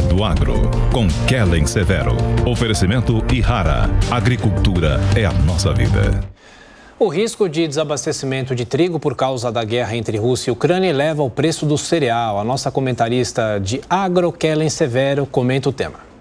do Agro, com Kellen Severo. Oferecimento Irara. Agricultura é a nossa vida. O risco de desabastecimento de trigo por causa da guerra entre Rússia e Ucrânia eleva o preço do cereal. A nossa comentarista de agro, Kellen Severo, comenta o tema.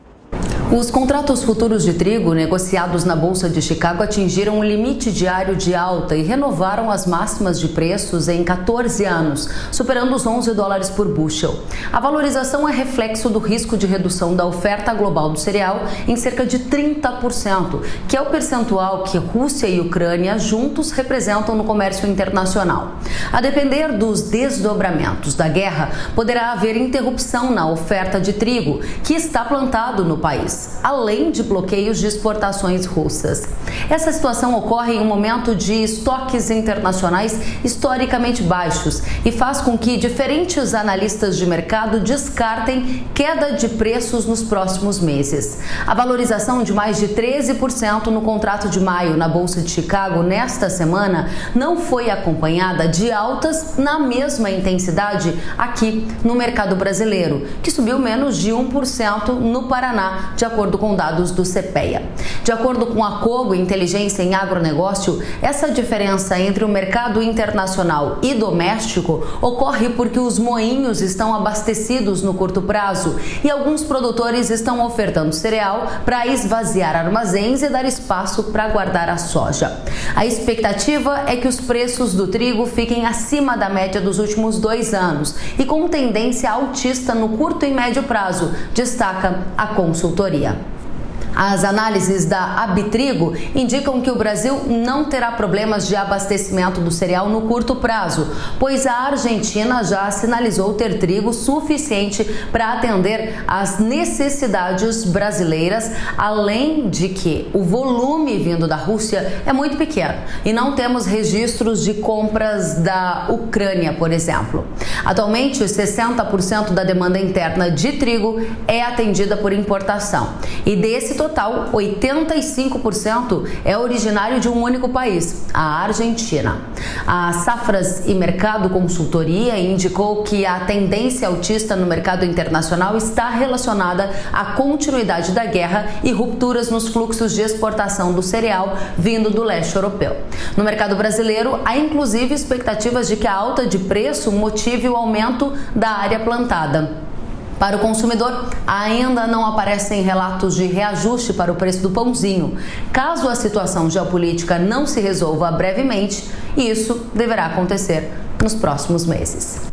Os contratos futuros de trigo negociados na Bolsa de Chicago atingiram o limite diário de alta e renovaram as máximas de preços em 14 anos, superando os 11 dólares por bushel. A valorização é reflexo do risco de redução da oferta global do cereal em cerca de 30%, que é o percentual que Rússia e Ucrânia juntos representam no comércio internacional. A depender dos desdobramentos da guerra, poderá haver interrupção na oferta de trigo, que está plantado no país além de bloqueios de exportações russas. Essa situação ocorre em um momento de estoques internacionais historicamente baixos e faz com que diferentes analistas de mercado descartem queda de preços nos próximos meses. A valorização de mais de 13% no contrato de maio na Bolsa de Chicago nesta semana não foi acompanhada de altas na mesma intensidade aqui no mercado brasileiro, que subiu menos de 1% no Paraná, de acordo com dados do CPEA. De acordo com a Cogo Inteligência em Agronegócio, essa diferença entre o mercado internacional e doméstico ocorre porque os moinhos estão abastecidos no curto prazo e alguns produtores estão ofertando cereal para esvaziar armazéns e dar espaço para guardar a soja. A expectativa é que os preços do trigo fiquem acima da média dos últimos dois anos e com tendência altista no curto e médio prazo, destaca a consultoria. Yeah. As análises da Abitrigo indicam que o Brasil não terá problemas de abastecimento do cereal no curto prazo, pois a Argentina já sinalizou ter trigo suficiente para atender às necessidades brasileiras, além de que o volume vindo da Rússia é muito pequeno e não temos registros de compras da Ucrânia, por exemplo. Atualmente, 60% da demanda interna de trigo é atendida por importação e desse total, 85% é originário de um único país, a Argentina. A Safras e Mercado Consultoria indicou que a tendência altista no mercado internacional está relacionada à continuidade da guerra e rupturas nos fluxos de exportação do cereal vindo do leste europeu. No mercado brasileiro, há inclusive expectativas de que a alta de preço motive o aumento da área plantada. Para o consumidor, ainda não aparecem relatos de reajuste para o preço do pãozinho. Caso a situação geopolítica não se resolva brevemente, isso deverá acontecer nos próximos meses.